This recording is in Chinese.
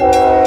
Bye.